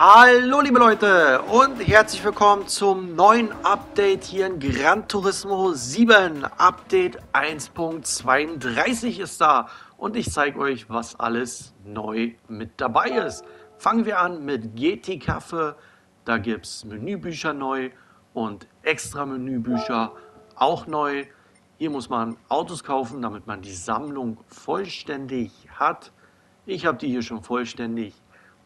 Hallo liebe Leute und herzlich willkommen zum neuen Update hier in Gran Turismo 7. Update 1.32 ist da und ich zeige euch, was alles neu mit dabei ist. Fangen wir an mit GT Kaffee. Da gibt es Menübücher neu und extra Menübücher auch neu. Hier muss man Autos kaufen, damit man die Sammlung vollständig hat. Ich habe die hier schon vollständig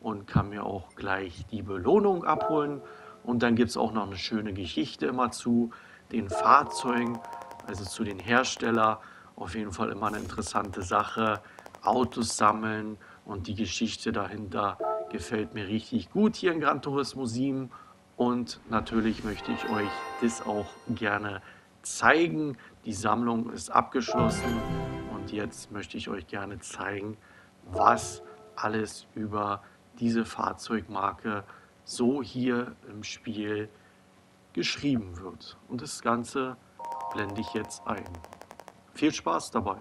und kann mir auch gleich die Belohnung abholen. Und dann gibt es auch noch eine schöne Geschichte immer zu den Fahrzeugen, also zu den Herstellern. Auf jeden Fall immer eine interessante Sache. Autos sammeln und die Geschichte dahinter gefällt mir richtig gut hier in Gran Turismo 7. Und natürlich möchte ich euch das auch gerne zeigen. Die Sammlung ist abgeschlossen und jetzt möchte ich euch gerne zeigen, was alles über diese Fahrzeugmarke so hier im Spiel geschrieben wird. Und das Ganze blende ich jetzt ein. Viel Spaß dabei!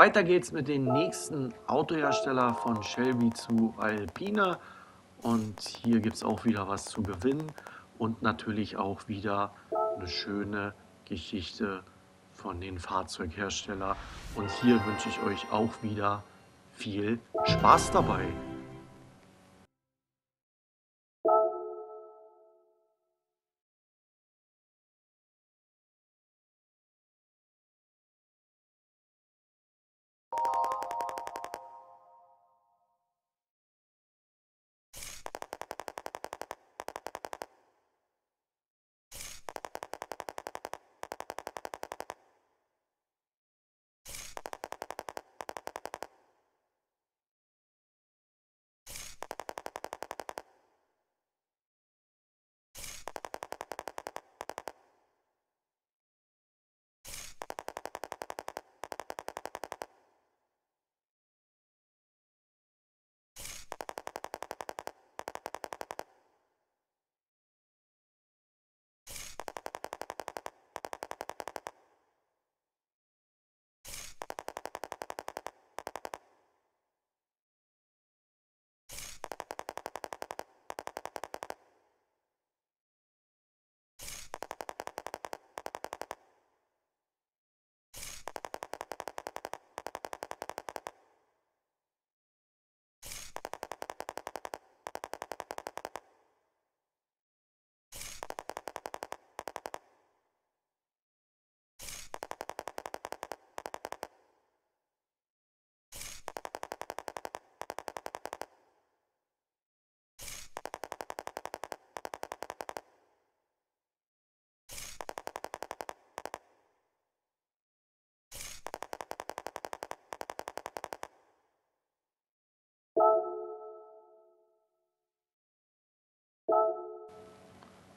Weiter geht's mit dem nächsten Autohersteller von Shelby zu Alpine. Und hier gibt es auch wieder was zu gewinnen und natürlich auch wieder eine schöne Geschichte von den Fahrzeugherstellern. Und hier wünsche ich euch auch wieder viel Spaß dabei.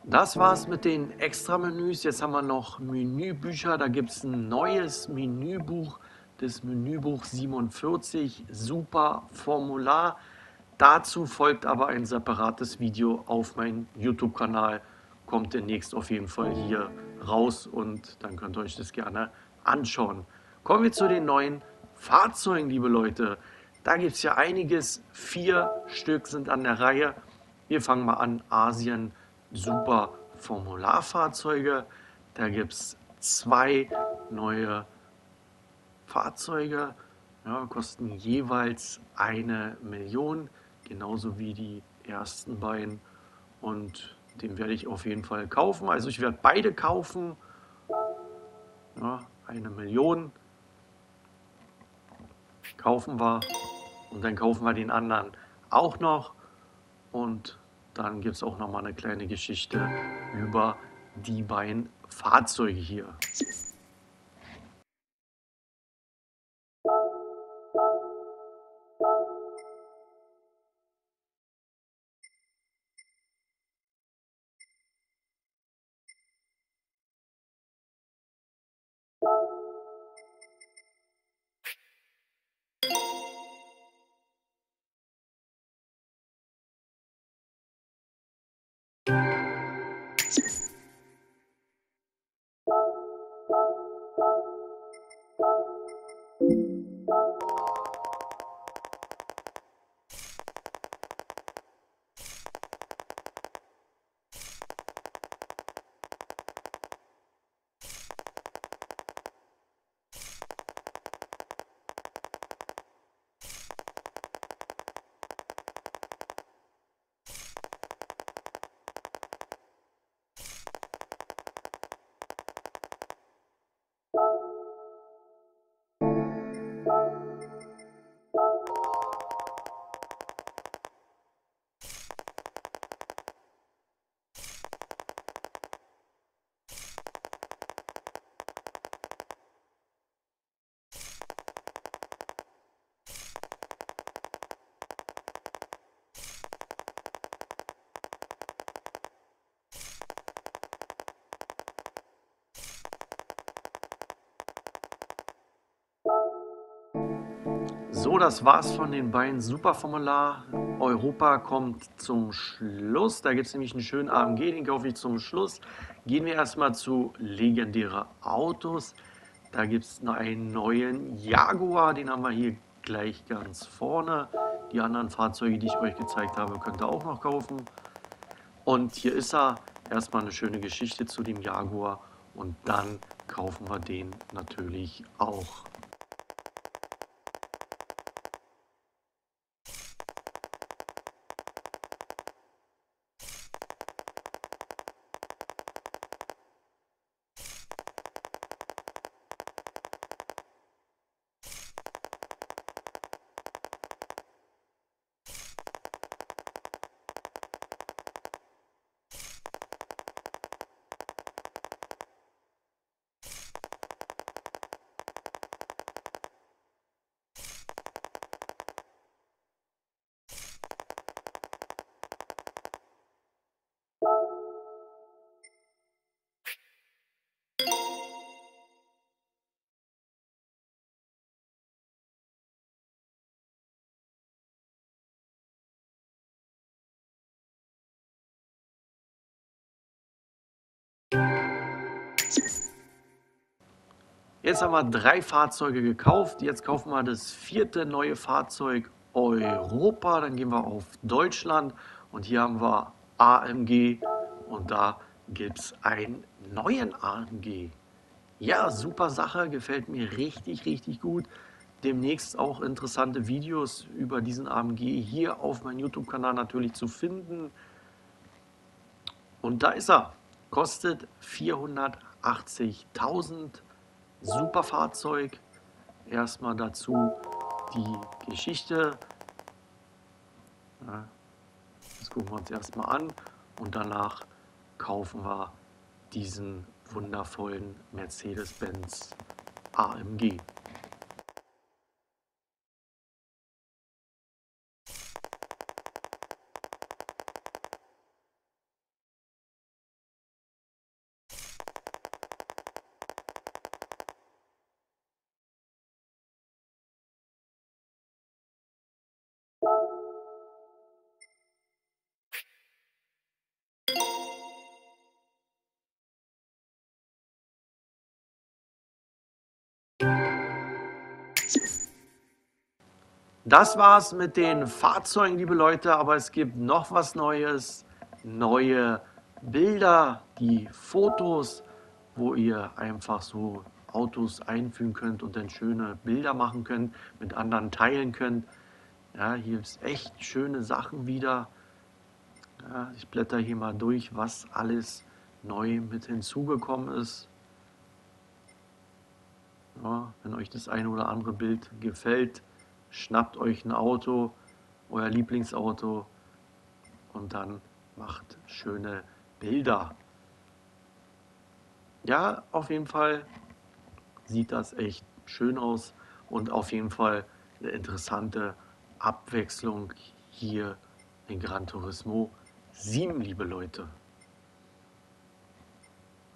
Das war's mit den Extra-Menüs. Jetzt haben wir noch Menübücher. Da gibt es ein neues Menübuch, das Menübuch 47, super Formular. Dazu folgt aber ein separates Video auf meinem YouTube-Kanal. Kommt demnächst auf jeden Fall hier raus und dann könnt ihr euch das gerne anschauen. Kommen wir zu den neuen Fahrzeugen, liebe Leute. Da gibt es ja einiges. Vier Stück sind an der Reihe. Wir fangen mal an. Asien Super Formularfahrzeuge. Da gibt es zwei neue Fahrzeuge. Ja, kosten jeweils eine Million, genauso wie die ersten beiden. Und den werde ich auf jeden Fall kaufen. Also ich werde beide kaufen. Ja, eine Million kaufen wir und dann kaufen wir den anderen auch noch und dann gibt es auch noch mal eine kleine Geschichte über die beiden Fahrzeuge hier. So, das war's von den beiden Superformular. Europa kommt zum Schluss. Da gibt es nämlich einen schönen AMG, den kaufe ich zum Schluss. Gehen wir erstmal zu legendäre Autos. Da gibt es einen neuen Jaguar, den haben wir hier gleich ganz vorne. Die anderen Fahrzeuge, die ich euch gezeigt habe, könnt ihr auch noch kaufen. Und hier ist er. Erstmal eine schöne Geschichte zu dem Jaguar. Und dann kaufen wir den natürlich auch. Jetzt haben wir drei Fahrzeuge gekauft. Jetzt kaufen wir das vierte neue Fahrzeug Europa. Dann gehen wir auf Deutschland und hier haben wir AMG und da gibt es einen neuen AMG. Ja, super Sache, gefällt mir richtig, richtig gut. Demnächst auch interessante Videos über diesen AMG hier auf meinem YouTube-Kanal natürlich zu finden. Und da ist er. Kostet 480.000 Super Fahrzeug. Erstmal dazu die Geschichte. Das gucken wir uns erstmal an und danach kaufen wir diesen wundervollen Mercedes-Benz AMG. Das war's mit den Fahrzeugen, liebe Leute, aber es gibt noch was Neues. Neue Bilder, die Fotos, wo ihr einfach so Autos einfügen könnt und dann schöne Bilder machen könnt, mit anderen teilen könnt. Ja, hier ist echt schöne Sachen wieder. Ja, ich blätter hier mal durch, was alles neu mit hinzugekommen ist. Ja, wenn euch das eine oder andere Bild gefällt, schnappt euch ein Auto, euer Lieblingsauto und dann macht schöne Bilder. Ja, auf jeden Fall sieht das echt schön aus und auf jeden Fall eine interessante Abwechslung hier in Gran Turismo 7, liebe Leute.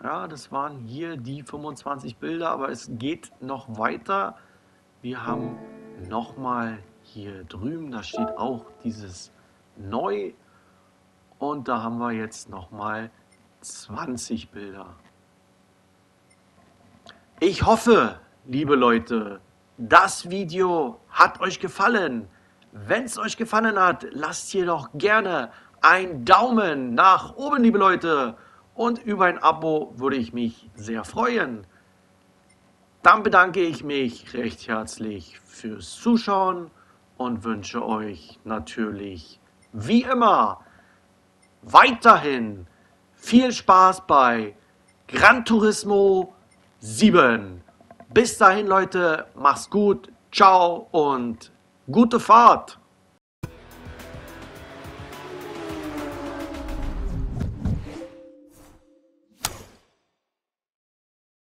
Ja, das waren hier die 25 Bilder, aber es geht noch weiter. Wir haben nochmal hier drüben, da steht auch dieses Neu. Und da haben wir jetzt nochmal 20 Bilder. Ich hoffe, liebe Leute, das Video hat euch gefallen. Wenn es euch gefallen hat, lasst hier doch gerne einen Daumen nach oben, liebe Leute. Und über ein Abo würde ich mich sehr freuen. Dann bedanke ich mich recht herzlich fürs Zuschauen und wünsche euch natürlich wie immer weiterhin viel Spaß bei Gran Turismo 7. Bis dahin, Leute, macht's gut, ciao und gute Fahrt.